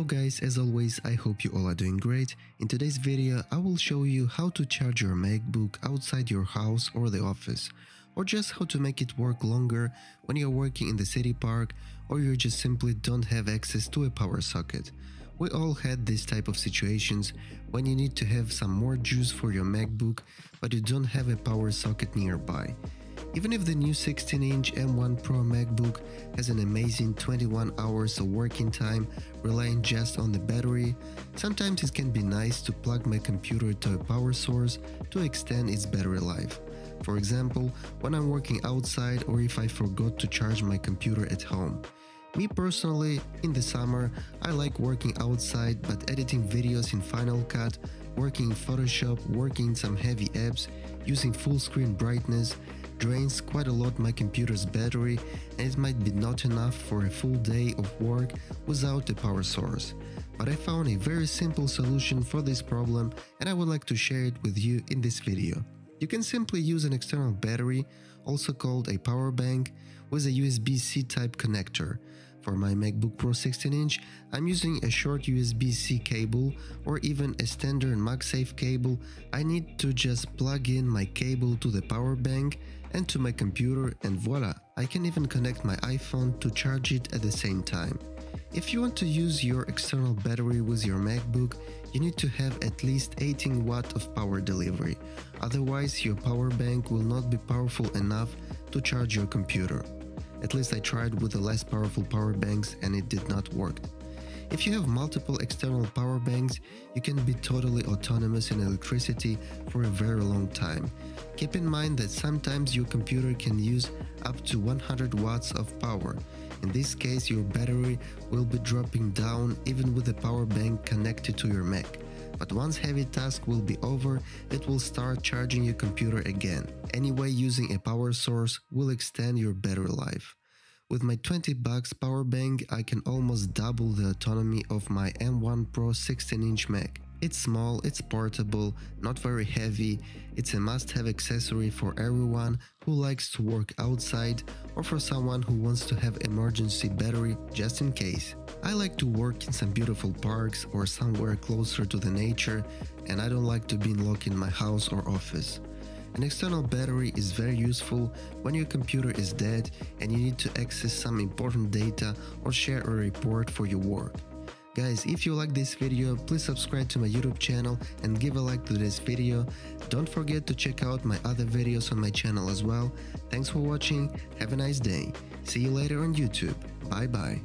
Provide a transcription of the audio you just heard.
Hello guys, as always I hope you all are doing great. In today's video I will show you how to charge your MacBook outside your house or the office, or just how to make it work longer when you're working in the city park or you just simply don't have access to a power socket. We all had this type of situations when you need to have some more juice for your MacBook but you don't have a power socket nearby. Even if the new 16-inch M1 Pro MacBook has an amazing 21 hours of working time relying just on the battery, sometimes it can be nice to plug my computer to a power source to extend its battery life. For example, when I'm working outside or if I forgot to charge my computer at home. Me personally, in the summer, I like working outside but editing videos in Final Cut, working in Photoshop, working some heavy apps, using full screen brightness, drains quite a lot my computer's battery and it might be not enough for a full day of work without a power source. But I found a very simple solution for this problem and I would like to share it with you in this video. You can simply use an external battery, also called a power bank, with a USB-C type connector. For my MacBook Pro 16-inch, I'm using a short USB-C cable or even a standard MagSafe cable. I need to just plug in my cable to the power bank and to my computer and voila, I can even connect my iPhone to charge it at the same time. If you want to use your external battery with your MacBook, you need to have at least 18 watt of power delivery, otherwise your power bank will not be powerful enough to charge your computer. At least I tried with the less powerful power banks and it did not work. If you have multiple external power banks, you can be totally autonomous in electricity for a very long time. Keep in mind that sometimes your computer can use up to 100 watts of power. In this case, your battery will be dropping down even with the power bank connected to your Mac. But once heavy task will be over, it will start charging your computer again. Anyway, using a power source will extend your battery life. With my 20 bucks power bank, I can almost double the autonomy of my M1 Pro 16-inch Mac. It's small, it's portable, not very heavy, it's a must-have accessory for everyone who likes to work outside or for someone who wants to have emergency battery just in case. I like to work in some beautiful parks or somewhere closer to the nature and I don't like to be locked in my house or office. An external battery is very useful when your computer is dead and you need to access some important data or share a report for your work. Guys, if you like this video, please subscribe to my YouTube channel and give a like to this video. Don't forget to check out my other videos on my channel as well. Thanks for watching, have a nice day. See you later on YouTube. Bye bye.